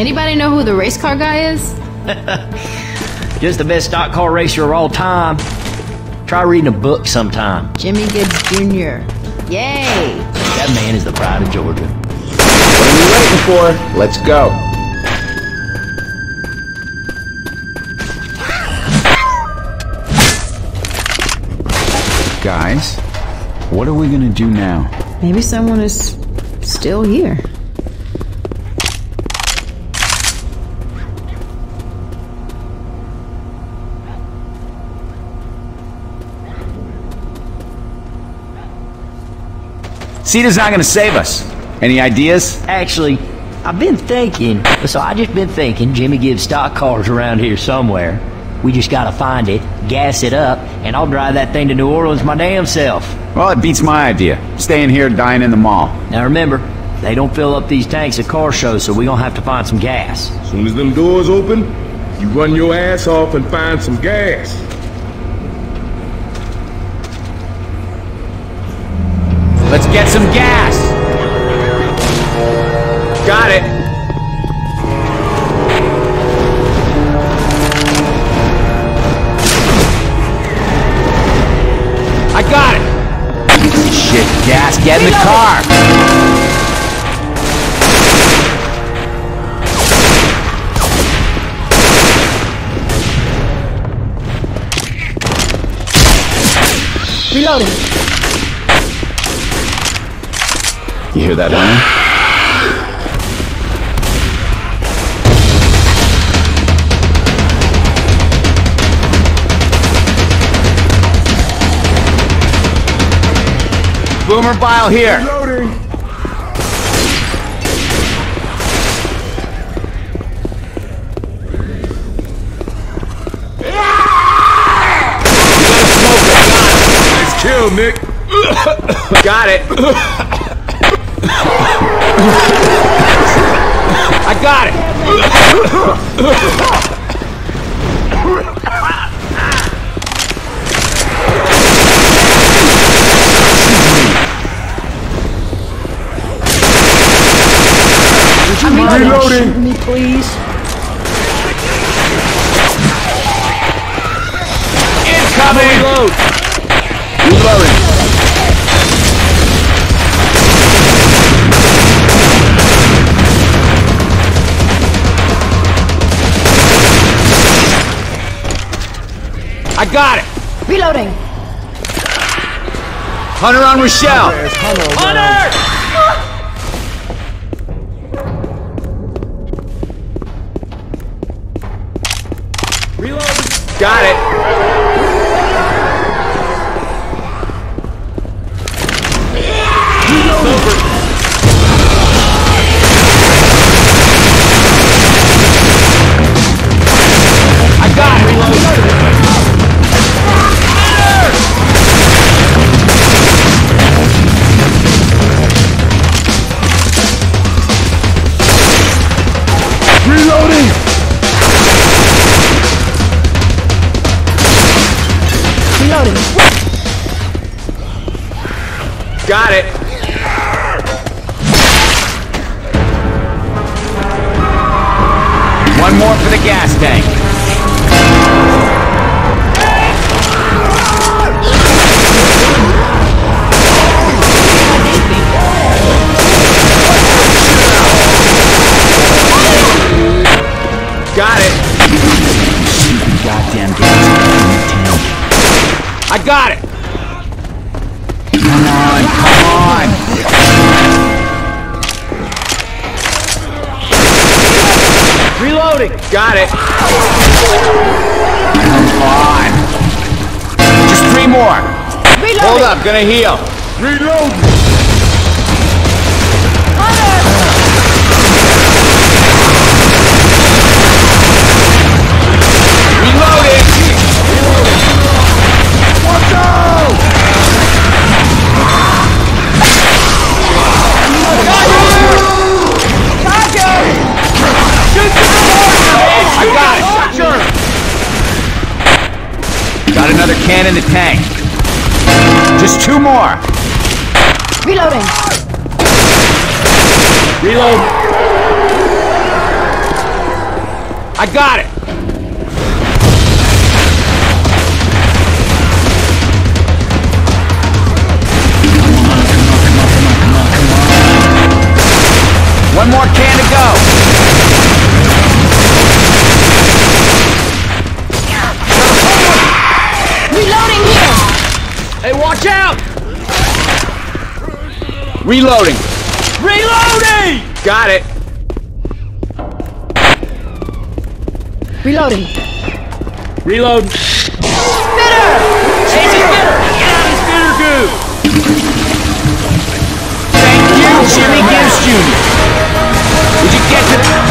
Anybody know who the race car guy is? Just the best stock car racer of all time. Try reading a book sometime. Jimmy Gibbs Jr. Yay! That man is the pride of Georgia. What are we waiting for? Let's go. Guys, what are we gonna do now? Maybe someone is still here. CEDA's not gonna save us. Any ideas? Actually, I've been thinking. So I just been thinking Jimmy Gibbs stock cars around here somewhere. We just gotta find it, gas it up, and I'll drive that thing to New Orleans my damn self. Well, it beats my idea. Staying here, dying in the mall. Now remember, they don't fill up these tanks at car shows, so we gonna have to find some gas. Soon as them doors open, you run your ass off and find some gas. Let's get some gas. Got it. I got it. Shit, gas, get in the car. Reloading. You hear that, Lennon? Boomer Bile here. Loading. Nice kill, Nick. Got it. I got it. Reloading. Me, please. Incoming. Reload. Reloading. Got it. Reloading. Hunter on Rochelle. Hunter! Ah! Got it. Got it. One more for the gas tank. Got it. I got it. Reloading. Got it. Come on. Just three more. Reloading. Hold up, gonna heal. Reloading. in the tank. Just two more. Reloading. Reload. I got it. Watch out! Reloading. Reloading! Got it. Reloading. Reload. Spitter! Hey, Spitter! Get out of Spitter goo! Thank you, Jimmy Gibbs Jr. Would you get to